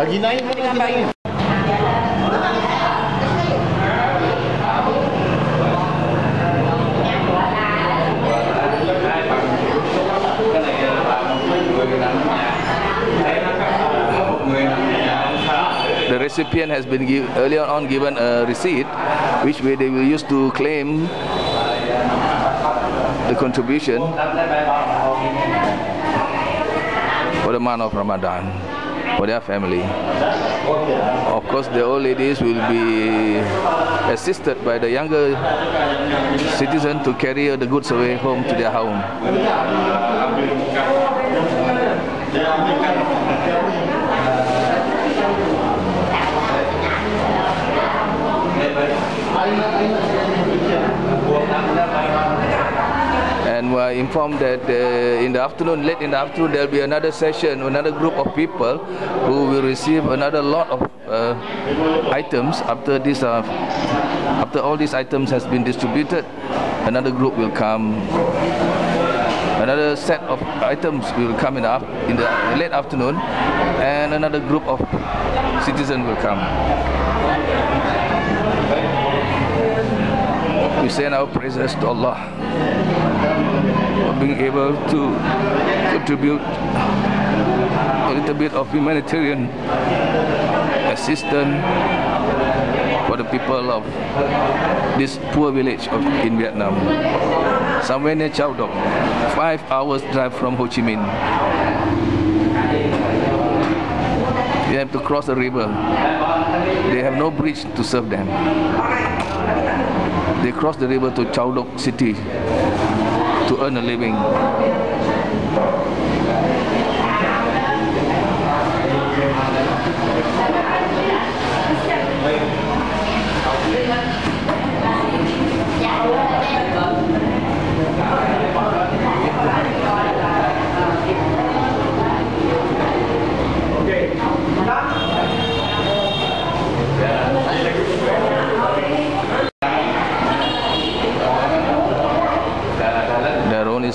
Lagi naik mana kita naik? Recipient has been give, earlier on given a receipt, which way they will use to claim the contribution for the month of Ramadan for their family. Of course, the old ladies will be assisted by the younger citizen to carry the goods away home to their home. And we're informed that uh, in the afternoon, late in the afternoon, there'll be another session, another group of people who will receive another lot of uh, items after this, uh, after all these items has been distributed. Another group will come. Another set of items will come in the, in the late afternoon, and another group of citizens will come. We send our praises to Allah being able to contribute a little bit of humanitarian assistance for the people of this poor village of, in Vietnam. Somewhere near Chau Doc, five hours drive from Ho Chi Minh. You have to cross a river. They have no bridge to serve them. They cross the river to Chau Doc city to earn a living. There are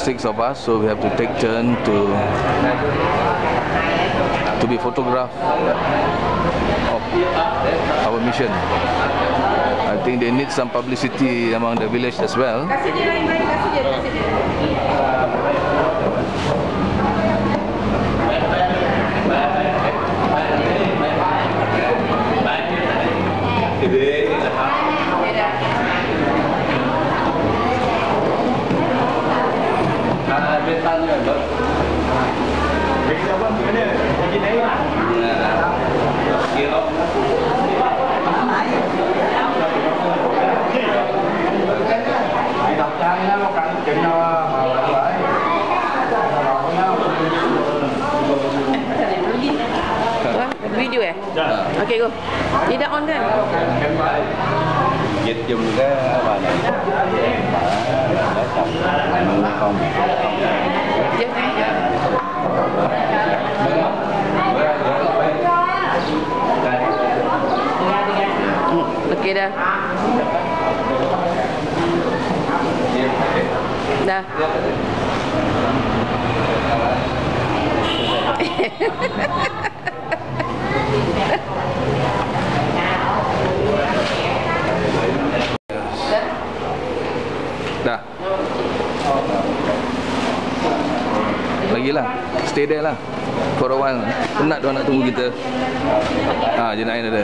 six of us, so we have to take turn to to be photographed of our mission. I think they need some publicity among the village as well. hai bên tan rồi bớt Hãy subscribe cho kênh Ghiền Mì Gõ Để không bỏ lỡ những video hấp dẫn eh? Okay go. Tidak on kan? dịch dùng cái bà này để chồng không Ya. Okey dah. Dah. Dah. Lagilah. Stay there lah. For a while. Penat dia nak tunggu kita. Ha, jenain ada.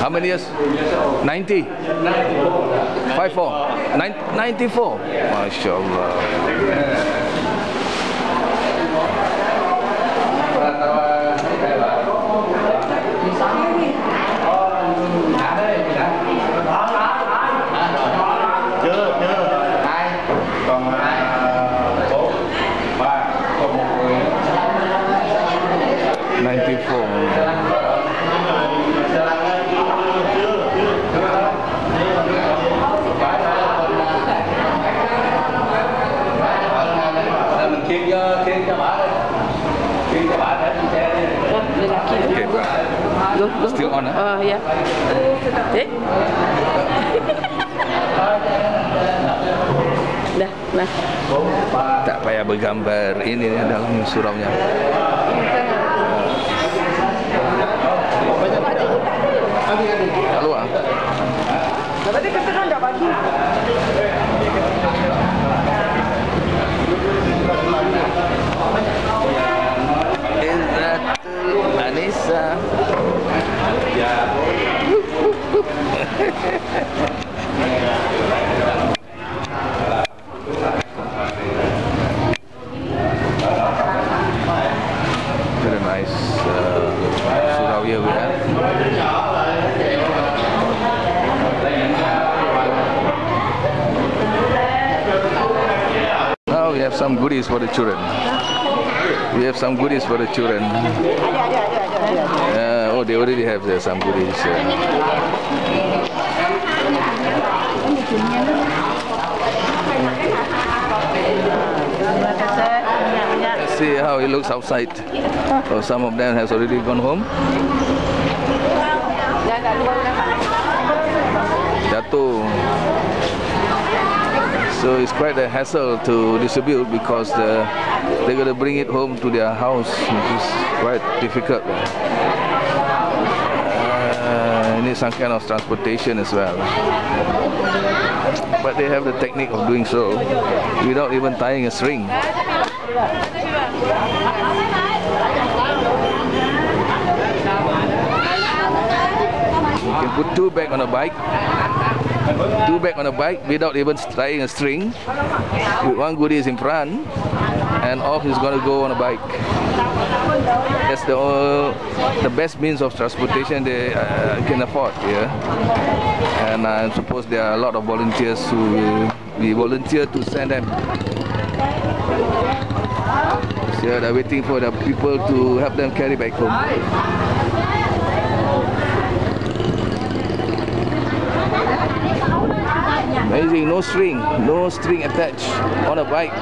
How many years? 90? 54. 94. MashaAllah. Okay. Go, go. Still on, eh? Oh, ya. Eh? Dah, nah. Tak payah bergambar ini ni dalam suraunya. Very nice uh, we have. Now we have some goodies for the children. We have some goodies for the children. Uh, oh, they already have there some goodies. Uh, see how it looks outside. Oh, some of them has already gone home. Jatuh. So it's quite a hassle to distribute because the, they're going to bring it home to their house, which is quite difficult. Uh, need some kind of transportation as well. But they have the technique of doing so without even tying a string. You can put two back on a bike, two back on a bike without even tying a string. One goodies in front, and off is going to go on a bike. That's the uh, the best means of transportation they uh, can afford here. And I suppose there are a lot of volunteers who will be volunteered to send them. So they're waiting for the people to help them carry back home. Amazing, no string, no string attached on a bike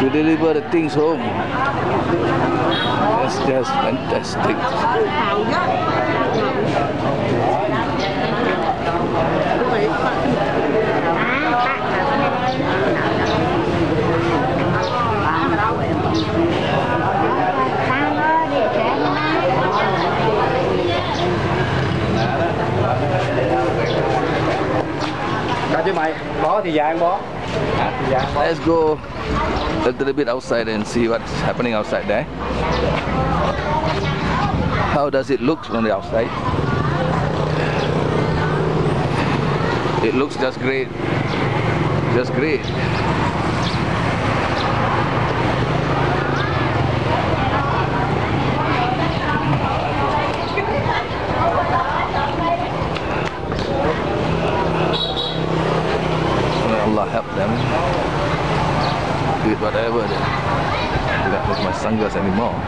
to deliver the things home. That's just fantastic. Let's go a little bit outside and see what's happening outside there. How does it look from the outside? It looks just great. Just great. Them with whatever I don't with my sunglasses anymore.